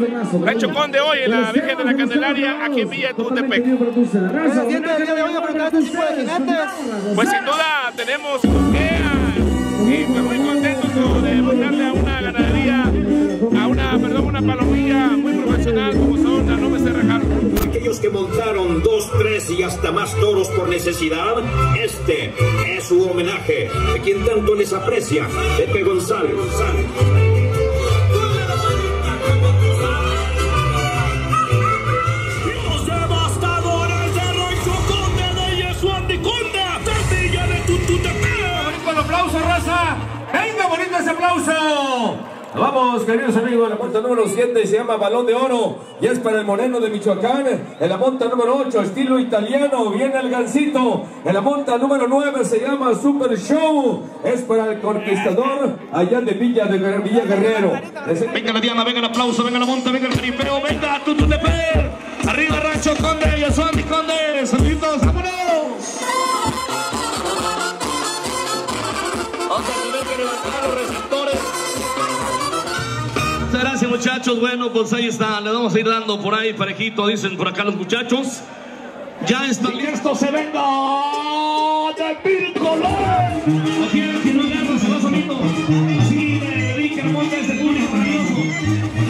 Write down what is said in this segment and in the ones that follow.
Rancho Conde hoy en la Virgen de la Candelaria, aquí en Villa Tutepec. Pues sin duda tenemos ah, y pues muy contentos de votarle a una ganadería, a una, perdón, una palomilla muy profesional como son las Nubes de Rejardo. Aquellos que montaron dos, tres y hasta más toros por necesidad, este es su homenaje de quien tanto les aprecia, Pepe González. González. aplauso. Vamos, queridos amigos, la monta número 7 se llama Balón de Oro y es para el Moreno de Michoacán. En la monta número 8, estilo italiano, viene el Gancito. En la monta número 9 se llama Super Show, es para el Conquistador allá de Villa, de Villa Guerrero. Venga la Diana, venga el aplauso, venga la monta, venga el peripero, venga, tú, tú, te Arriba Rancho Conde, Yasuandi Conde, saludos. muchachos, bueno, pues ahí está, le vamos a ir dando por ahí parejito, dicen por acá los muchachos. Ya está. Y esto se venga de mil colores. No quieren que no agarra, se va solito. Así de Enrique Hermosa, este público maravilloso.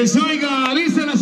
Que se oiga, dicen las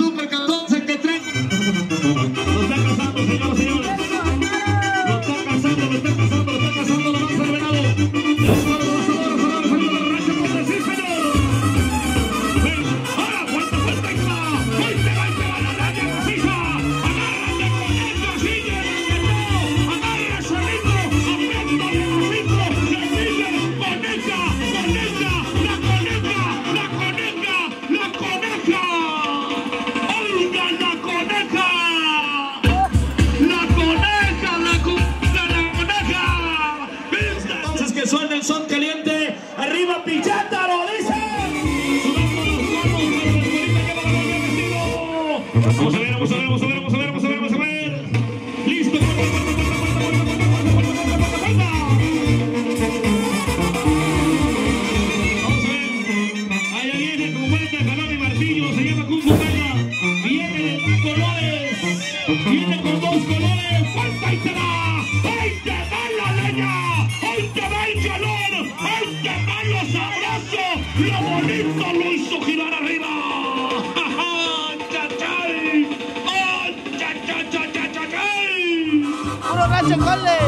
Puro cole.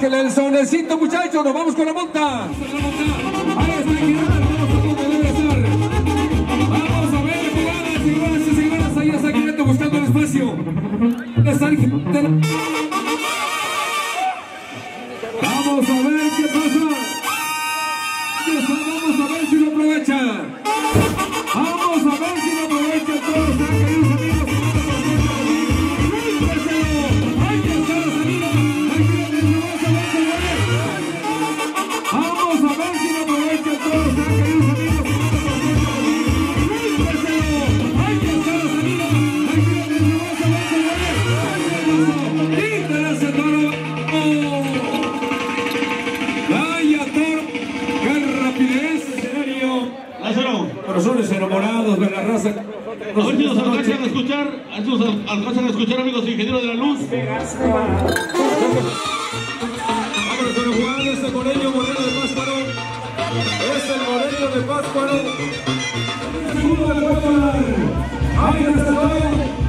Caliente. El sonecito, muchachos. Nos vamos con la monta. Vamos a ver, qué pasa. Vamos a ver si lo aprovecha. Corazones enamorados de la raza. a ver si nos alcanzan a escuchar, a ver si nos alcanzan a escuchar, amigos ingenieros de la luz. Vámonos el jugador, este Moreño Moreno de Pásparo. Es el Moreño de Pásparo. Pásparo. Ahí está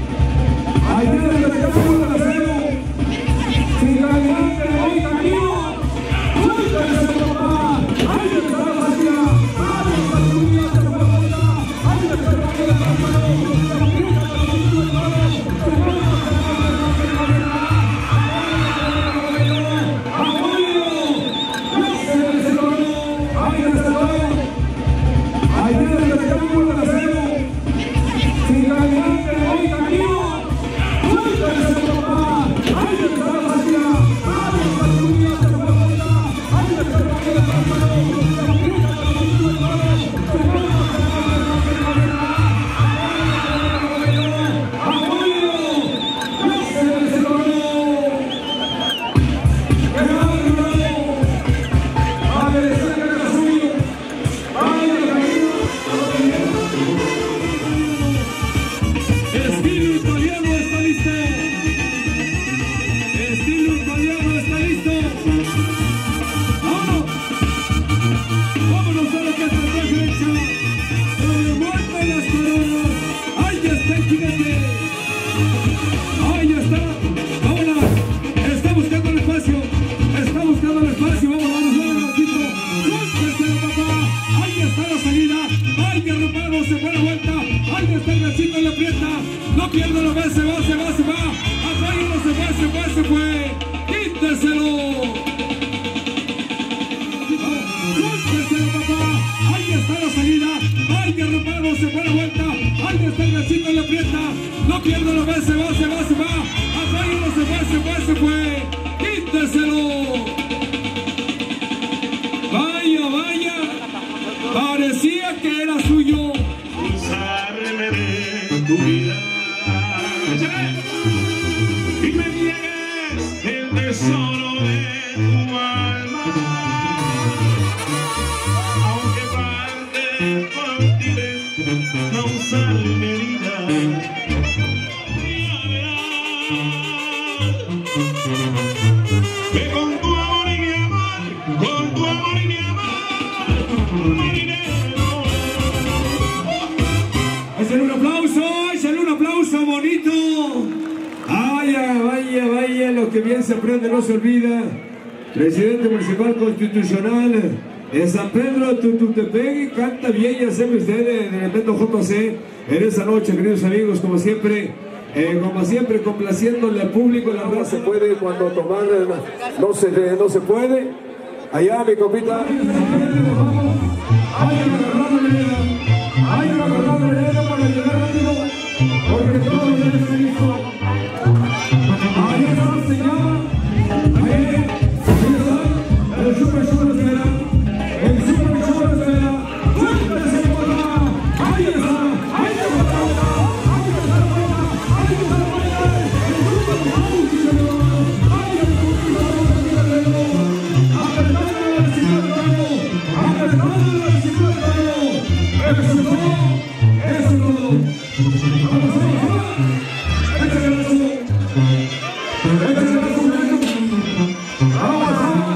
está prieta. No pierda la se va, se va, se va. Atráigalo, se fue, se fue, se fue. Quíteselo. Papá. Ahí está la salida. Ay, que reparo, se fue la vuelta. Ahí está el gachito en la prieta. No pierda la vez, se va, se va, se va. Atráigalo, se fue, se fue, se fue. Quíteselo. Se aprende no se olvida. Presidente Municipal Constitucional de San Pedro Tututepec, canta bien, ya sabe usted, en el evento JC, en esa noche, queridos amigos, como siempre, eh, como siempre, complaciéndole al público, la verdad se puede cuando tomar, eh, no se, no se puede. Allá, mi compita. Ay, Ay, la verdad, vereda para llegar rápido, porque todo ya está listo.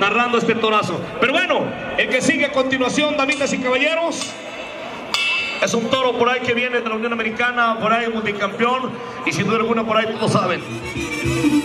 narrando este torazo. Pero bueno, el que sigue a continuación, damitas y caballeros, es un toro por ahí que viene de la Unión Americana, por ahí multicampeón, y sin duda alguna por ahí todos saben.